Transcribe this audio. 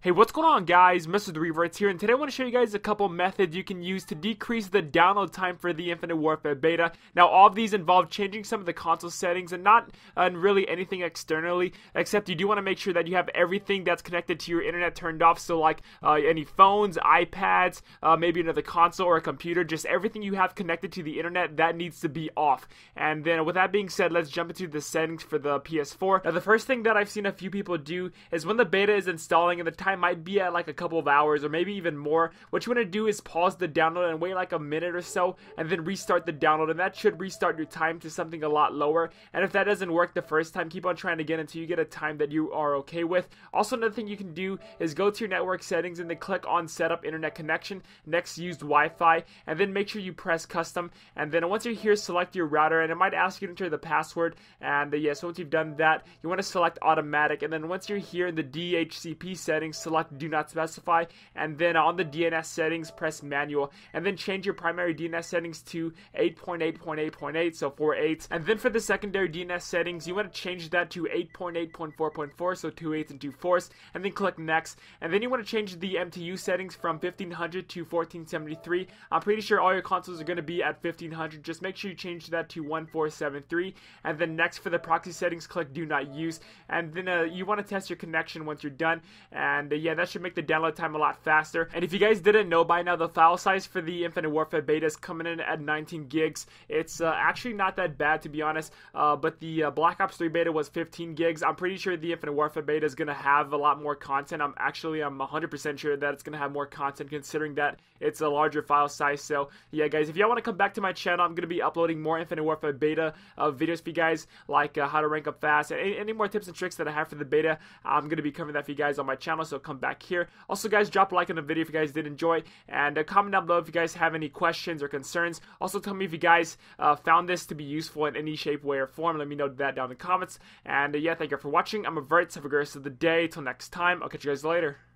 Hey, what's going on guys? Mr. The Revertz here, and today I want to show you guys a couple methods you can use to decrease the download time for the Infinite Warfare beta. Now, all of these involve changing some of the console settings and not uh, really anything externally, except you do want to make sure that you have everything that's connected to your internet turned off, so like uh, any phones, iPads, uh, maybe another console or a computer, just everything you have connected to the internet, that needs to be off. And then with that being said, let's jump into the settings for the PS4. Now, the first thing that I've seen a few people do is when the beta is installing and the time might be at like a couple of hours or maybe even more. What you want to do is pause the download and wait like a minute or so and then restart the download and that should restart your time to something a lot lower. And if that doesn't work the first time, keep on trying again until you get a time that you are okay with. Also, another thing you can do is go to your network settings and then click on setup internet connection, next used Wi-Fi, and then make sure you press custom. And then once you're here, select your router and it might ask you to enter the password. And uh, yes, yeah, so once you've done that, you want to select automatic. And then once you're here in the DHCP settings, select do not specify and then on the DNS settings press manual and then change your primary DNS settings to 8.8.8.8 so 4.8 and then for the secondary DNS settings you want to change that to 8.8.4.4 so 2 8s and 2 4s and then click next. And then you want to change the MTU settings from 1500 to 1473 I'm pretty sure all your consoles are going to be at 1500 just make sure you change that to 1473 and then next for the proxy settings click do not use. And then uh, you want to test your connection once you're done. And uh, yeah that should make the download time a lot faster. And if you guys didn't know by now, the file size for the Infinite Warfare beta is coming in at 19 gigs. It's uh, actually not that bad to be honest, uh, but the uh, Black Ops 3 beta was 15 gigs. I'm pretty sure the Infinite Warfare beta is going to have a lot more content. I'm actually, I'm 100% sure that it's going to have more content considering that it's a larger file size. So yeah, guys, if y'all want to come back to my channel, I'm going to be uploading more Infinite Warfare beta uh, videos for you guys, like uh, how to rank up fast, and any, any more tips and tricks that I have for the beta. I'm going to be covering that for you guys on my channel, so come back here. Also, guys, drop a like on the video if you guys did enjoy, and uh, comment down below if you guys have any questions or concerns. Also, tell me if you guys uh, found this to be useful in any shape, way, or form. Let me know that down in the comments. And uh, yeah, thank you for watching. I'm a Verts. Have a great rest of the day. Till next time, I'll catch you guys later.